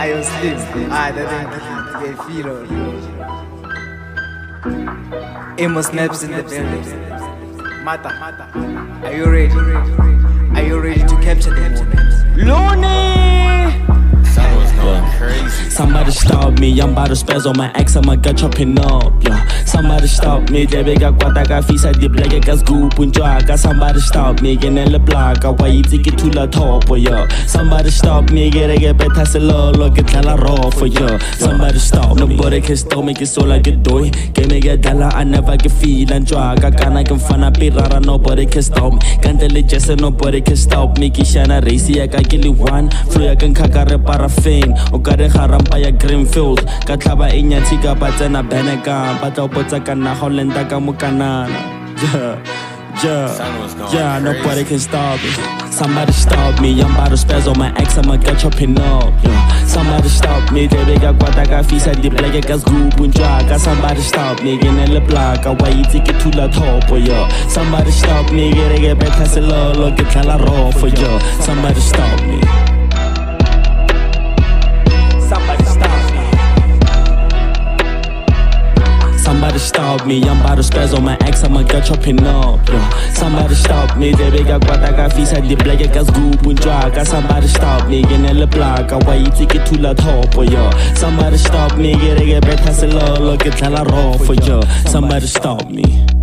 Ayo Slim. Ah, that thing. Okay, Philo. Emo snaps in the building. Mata, are you ready? Are you ready to capture the moment? Somebody stop me, I'm about to spaz on my ex, I'ma get chopping up, yeah. Somebody stop me, dlebe ka kwata ka fisa di bleke ka scoop njwaka Somebody stop me, ke ne le plaka, wa itse ke thula thopo, yeah. Somebody stop me, ke re ke betha selolo, ke tlala rofo, yeah. Somebody stop me, nobody can stop me, ke sola ke doi, ke me ke dala, I never ke feel njwaka, kana ke mfana pirara, nobody can stop me. Kante le Jeso, nobody can stop me, ke shana race ya ka ke le one, flow ya ke nkaka re paraffin, o ka re garampa ya greenfield, ka tlhaba e nyatshi ka ba tsena beneka, ba tla o potsa ka nna ga o lenta ka mo kanana. Yeah. Yeah, nobody can stop me. Somebody stop me, I'm about to spaz on my ex, I'ma get chopping up. Yeah. Somebody stop me, dlebe ka kwata ka fisa di bleke ka scoop njwaka. Somebody stop me, ke ne le plaka, wa itse ke thula thopo, yeah. Somebody stop me, ke re ke betha selolo, ke tlala for yeah. Somebody stop me. Stop me, I'm about to spaz on my ex, I'ma get chopping up, yeah. Somebody stop me, dlebe ka kwata ka fisa di bleke ka scoop njwaka. Somebody stop me, ke ne le plaka, wa itse ke thula thopo, yeah. Somebody stop me, get a get ke re ke betha selolo, ke tlala rofo, yeah. Somebody stop me.